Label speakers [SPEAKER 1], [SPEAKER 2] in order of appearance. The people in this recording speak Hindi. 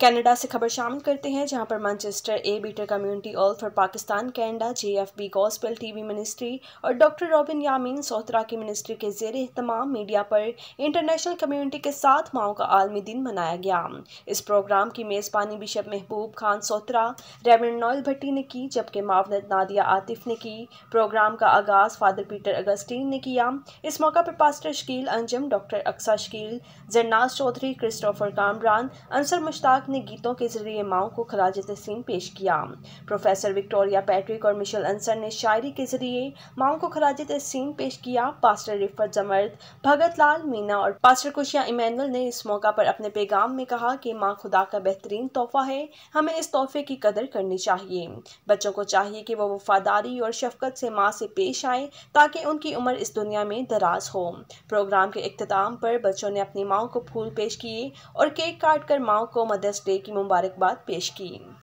[SPEAKER 1] कनाडा से खबर शामिल करते हैं, जहाँ पर Manchester a better community all for Pakistan, Canada, J F B gospel TV ministry और डॉक्टर रॉबिन यामीन सोहतरा की मिनिस्ट्री के जेर अहतमाम मीडिया पर इंटरनेशनल कम्युनिटी के साथ माओ का आलमी दिन मनाया गया। इस प्रोग्राम की मेज़बानी bishop Mahboob Khan Sohotra reverend Noel Bhatti ने की, जबकि मावनत नादिया आतिफ ने की। प्रोग्राम का आगाज़ फादर पीटर अगस्टीन ने किया। इस मौका पर pastor Shakeel Anjum, doctor Aqsa Shakeel, Zarnaz Chaudhary, Christopher Kamran, Ansar Mushtaq ने गीतों के ज़रिए माओ को खराज तस्लीम पेश किया। प्रोफेसर विक्टोरिया पैट्रिक और मिशेल अंसर ने शायरी के ज़रिए माओ को खराज तस्लीम पेश किया। पास्टर रिफत जमर्द, भगत लाल, मीना और पास्टर कुशिया इमैनुअल ने इस मौका पर अपने पैगाम में कहा कि माँ खुदा का बेहतरीन तोहफा है, हमें इस तोहफे की कदर करनी चाहिए। बच्चों को चाहिए कि वो वफादारी और शफकत से माँ से पेश आए, ताकि उनकी उम्र इस दुनिया में दराज हो। प्रोग्राम के अख्ताम पर बच्चों ने अपनी माओ को फूल पेश किए और केक काट कर माओ को डे की मुबारकबाद पेश की।